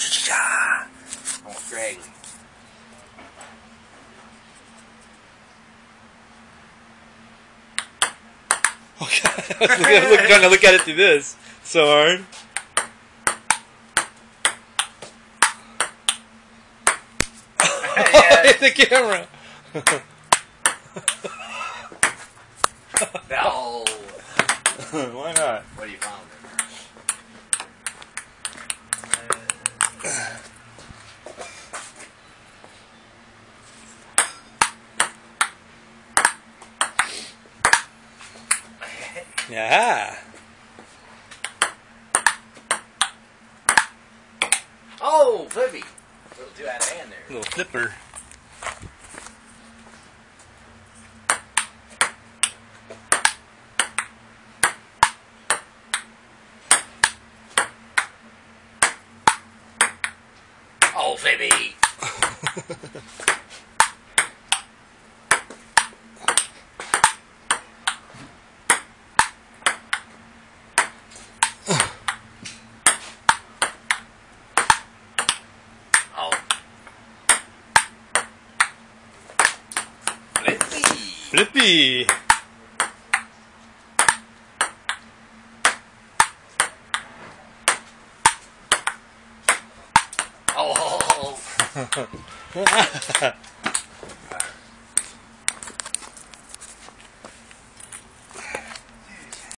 Cha-cha-cha. Oh, scraggly. Okay. I was looking- look- trying to look at it through this. So hard. yeah. the camera. No. Why not? What do you found? Yeah. Oh, Flippy. Little two out of hand there. Little flipper. Oh, Flippy. Flippy. Flippy. ハハハハ。